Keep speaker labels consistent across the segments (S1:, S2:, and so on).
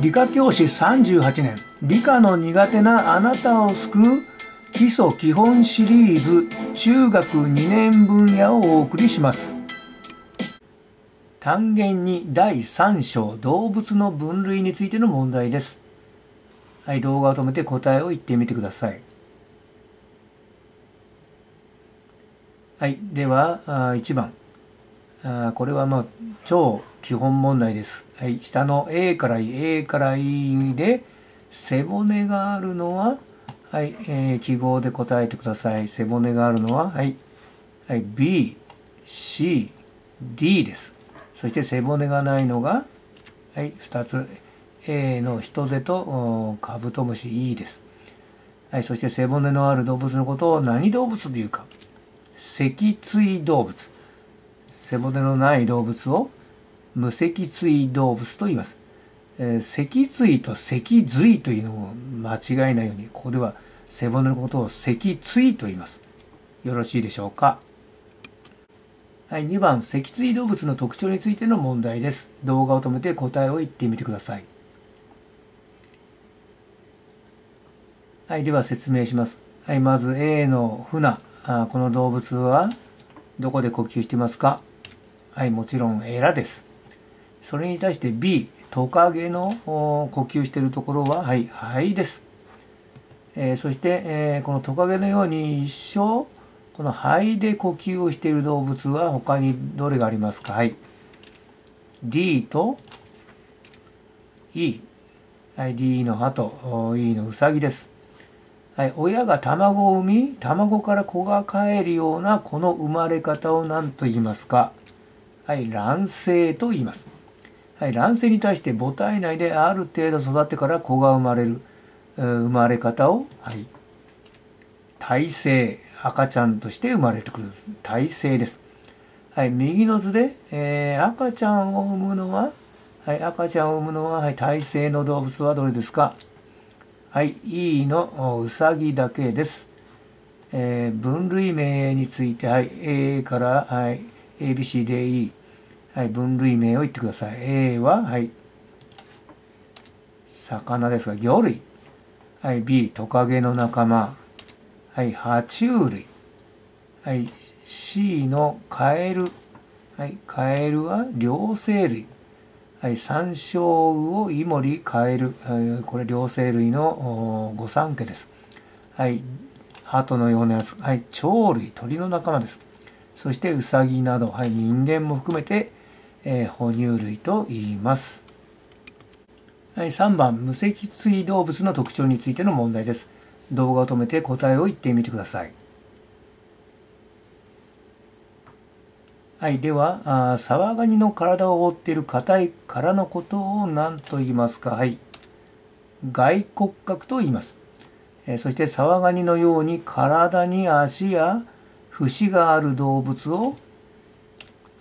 S1: 理科教師38年。理科の苦手なあなたを救う基礎基本シリーズ。中学2年分野をお送りします。単元に第3章動物の分類についての問題です。はい動画を止めて答えを言ってみてください。はいでは1番。これはまあ超基本問題です。はい、下の A から E A から E で背骨があるのは、はい、えー、記号で答えてください。背骨があるのは、はい、はい、B、C、D です。そして背骨がないのが、はい、2つ。A の人手とカブトムシ E です。はい、そして背骨のある動物のことを何動物というか、脊椎動物。背骨のない動物を無脊椎動物と言います。えー、脊椎と脊髄というのを間違えないようにここでは背骨のことを脊椎と言います。よろしいでしょうか。はい、2番脊椎動物の特徴についての問題です。動画を止めて答えを言ってみてください。はい、では説明します。はい、まず A の船あこの動物はどこで呼吸してますか？はい、もちろんエラです。それに対して B、トカゲの呼吸しているところは、はい、肺です。えー、そして、えー、このトカゲのように一生、この肺で呼吸をしている動物は他にどれがありますか？はい。D と E。はい、D の歯と E のウサギです。はい、親が卵を産み、卵から子が帰るようなこの生まれ方を何と言いますか？はい、卵生と言います。はい、卵生に対して母体内である程度育ってから子が生まれる生まれ方を、はい、胎生赤ちゃんとして生まれてくる胎生です。はい、右の図で、えー、赤ちゃんを産むのは、はい、赤ちゃんを産むのは、はい、胎生の動物はどれですかはい、E のうさぎだけです。えー、分類名について、はい、A から、はい、ABCDE はい、分類名を言ってください。A は、はい、魚ですが、魚類。はい、B、トカゲの仲間。はい、爬虫類。はい、C のカエル。はい、カエルは両生類。はい、山椒魚、イモリ、カエル。はい、これ両生類の御三家です。はい、鳩のようなやつ。はい、鳥類、鳥の仲間です。そしてウサギなど、はい、人間も含めてえー、哺乳類と言います。はい、3番無脊椎動物の特徴についての問題です。動画を止めて答えを言ってみてください。はい、ではあサワガニの体を覆っている硬い殻のことを何と言いますか。はい、外骨格と言います。えー、そしてサワガニのように体に足や節がある動物を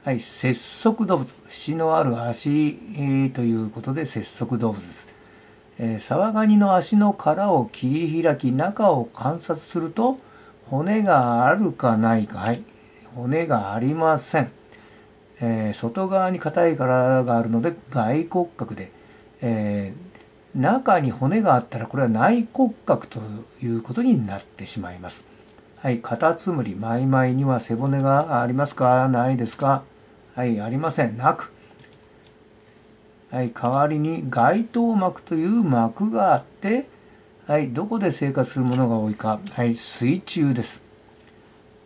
S1: はい、節足動物節のある足、えー、ということで節足動物です。え、サワガニの足の殻を切り開き中を観察すると骨があるかないか、はい、骨がありません。えー、外側に硬い殻があるので外骨格で、えー、中に骨があったらこれは内骨格ということになってしまいます。はい、カタツムリ、マイマイには背骨がありますか？ないですか？はい、ありません。なく。はい、代わりに街頭膜という膜があって、はい、どこで生活するものが多いか。はい、水中です。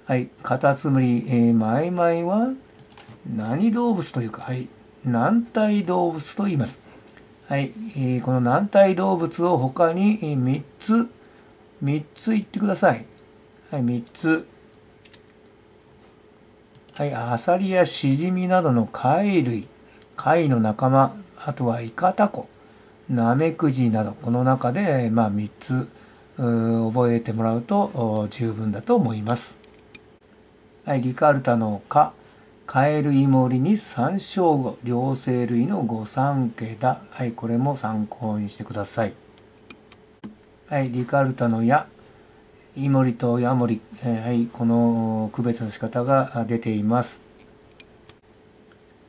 S1: はい、カタツムリ、えー、マイマイは何動物というか、はい、軟体動物と言います。はい、えー、この軟体動物を他に3つ、3つ言ってください。はい、3つ。はい、アサリやシジミなどの貝類、貝の仲間、あとはイカタコ、ナメクジなど、この中で、まあ、3つ覚えてもらうと十分だと思います。はい、リカルタの蚊、カエルイモリに山椒魚、両生類の御三家だ。はい、これも参考にしてください。はい、リカルタの矢、イモリとヤモリ、はい、この区別の仕方が出ています。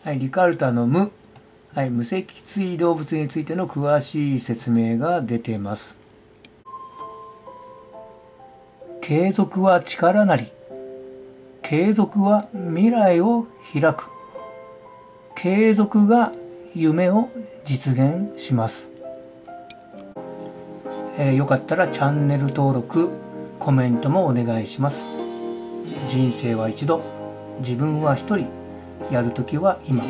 S1: はい、リカルタの無、はい、無脊椎動物についての詳しい説明が出ています。継続は力なり。継続は未来を開く。継続が夢を実現します。えーよかったらチャンネル登録、コメントもお願いします。人生は一度、自分は一人、やるときは今。